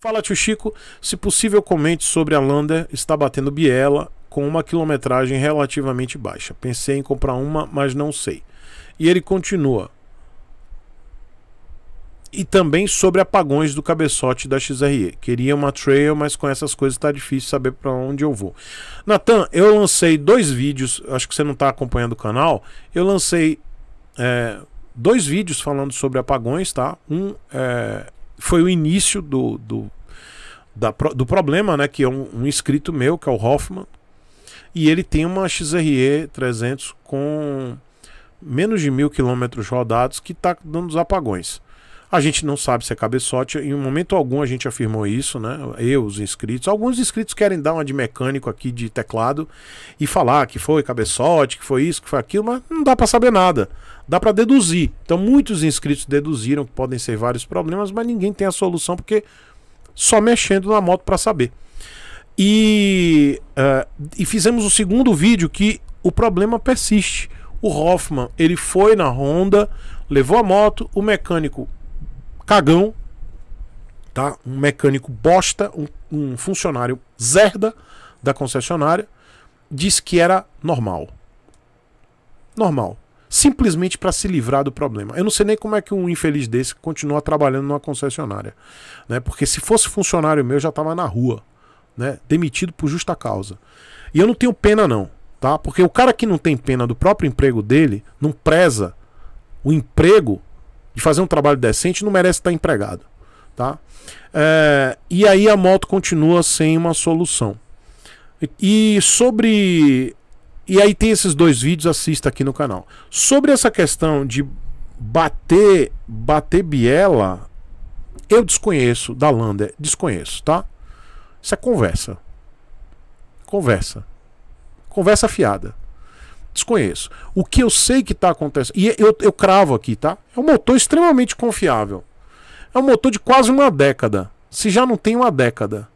Fala tio Chico, se possível comente sobre a Lander está batendo biela com uma quilometragem relativamente baixa. Pensei em comprar uma, mas não sei. E ele continua. E também sobre apagões do cabeçote da XRE. Queria uma trail, mas com essas coisas está difícil saber para onde eu vou. Natan, eu lancei dois vídeos, acho que você não está acompanhando o canal. Eu lancei é, dois vídeos falando sobre apagões, tá? Um é, foi o início do, do, da, do problema, né? Que é um, um inscrito meu, que é o Hoffman. E ele tem uma XRE 300 com menos de mil quilômetros rodados que está dando os apagões. A gente não sabe se é cabeçote, em momento algum a gente afirmou isso, né? Eu, os inscritos. Alguns inscritos querem dar uma de mecânico aqui de teclado e falar que foi cabeçote, que foi isso, que foi aquilo, mas não dá para saber nada. Dá para deduzir. Então muitos inscritos deduziram que podem ser vários problemas, mas ninguém tem a solução porque só mexendo na moto para saber. E, uh, e fizemos o segundo vídeo que o problema persiste. O Hoffman, ele foi na Honda, levou a moto, o mecânico cagão, tá? Um mecânico bosta, um, um funcionário zerda da concessionária, disse que era normal. Normal. Simplesmente para se livrar do problema. Eu não sei nem como é que um infeliz desse continua trabalhando numa concessionária. Né? Porque se fosse funcionário meu, já estava na rua. Né? Demitido por justa causa. E eu não tenho pena, não. Tá? Porque o cara que não tem pena do próprio emprego dele, não preza o emprego de fazer um trabalho decente, não merece estar empregado. Tá? É, e aí a moto continua sem uma solução. E sobre. E aí tem esses dois vídeos, assista aqui no canal. Sobre essa questão de bater, bater biela, eu desconheço da Lander, desconheço, tá? Isso é conversa. Conversa. Conversa fiada. Desconheço. O que eu sei que está acontecendo. E eu, eu cravo aqui, tá? É um motor extremamente confiável. É um motor de quase uma década. Se já não tem uma década.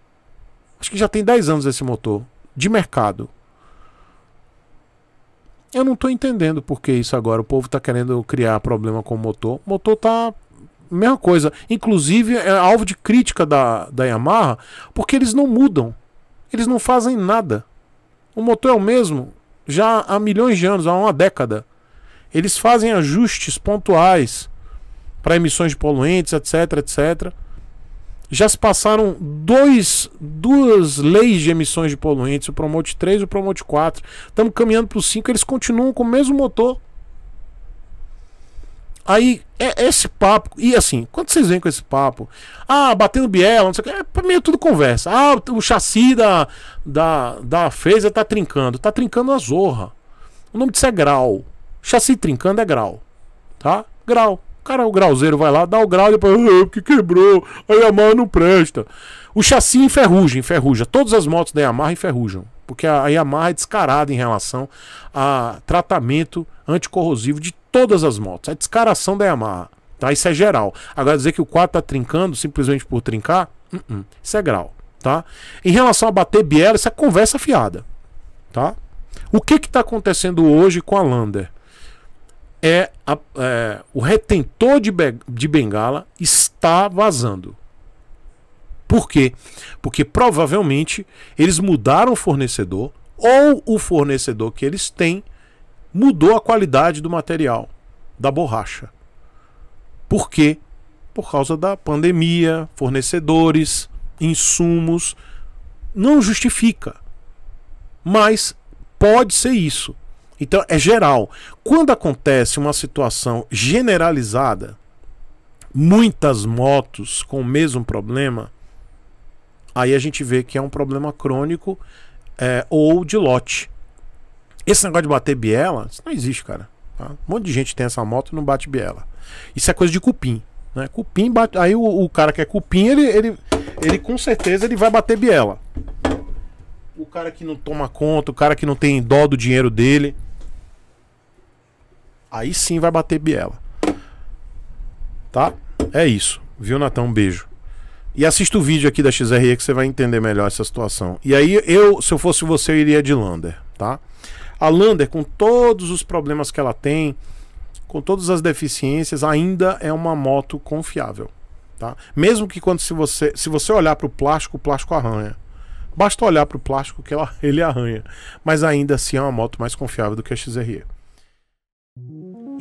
Acho que já tem 10 anos esse motor. De mercado. Eu não estou entendendo por que isso agora. O povo está querendo criar problema com o motor. O motor tá. Mesma coisa. Inclusive, é alvo de crítica da, da Yamaha, porque eles não mudam. Eles não fazem nada. O motor é o mesmo já há milhões de anos, há uma década. Eles fazem ajustes pontuais para emissões de poluentes, etc, etc. Já se passaram dois, duas leis de emissões de poluentes, o Promote 3 e o Promote 4. Estamos caminhando para o 5, eles continuam com o mesmo motor. Aí, é esse papo. E assim, quando vocês vêm com esse papo, ah, batendo biela, não sei o que, é, pra mim é tudo conversa. Ah, o chassi da, da, da Fraser tá trincando. Tá trincando a zorra. O nome disso é grau. Chassi trincando é grau. Tá? Grau. Cara, o grauzeiro vai lá, dá o grau e depois, ah, que quebrou, a Yamaha não presta. O chassi enferruja, enferruja. Todas as motos da Yamaha enferrujam. Porque a Yamaha é descarada em relação a tratamento anticorrosivo de todas as motos. É descaração da Yamaha. Tá? Isso é geral. Agora dizer que o 4 está trincando simplesmente por trincar, uh -uh. isso é grau. Tá? Em relação a bater biela, isso é conversa fiada. Tá? O que está acontecendo hoje com a Lander? É, a, é o retentor de, de bengala está vazando. Por quê? Porque provavelmente eles mudaram o fornecedor ou o fornecedor que eles têm mudou a qualidade do material, da borracha. Por quê? Por causa da pandemia, fornecedores, insumos. Não justifica. Mas pode ser isso. Então é geral. Quando acontece uma situação generalizada, muitas motos com o mesmo problema, aí a gente vê que é um problema crônico é, ou de lote. Esse negócio de bater biela, isso não existe, cara. Tá? Um monte de gente tem essa moto e não bate biela. Isso é coisa de cupim. Né? Cupim bate. Aí o, o, cara que é cupim, ele, ele, ele com certeza ele vai bater biela. O cara que não toma conta, o cara que não tem dó do dinheiro dele. Aí sim vai bater biela. Tá? É isso. Viu, Natão? Um beijo. E assista o vídeo aqui da XRE que você vai entender melhor essa situação. E aí, eu, se eu fosse você, eu iria de Lander, tá? A Lander, com todos os problemas que ela tem, com todas as deficiências, ainda é uma moto confiável. Tá? Mesmo que quando se você, se você olhar para o plástico, o plástico arranha. Basta olhar para o plástico que ela, ele arranha. Mas ainda assim é uma moto mais confiável do que a XRE.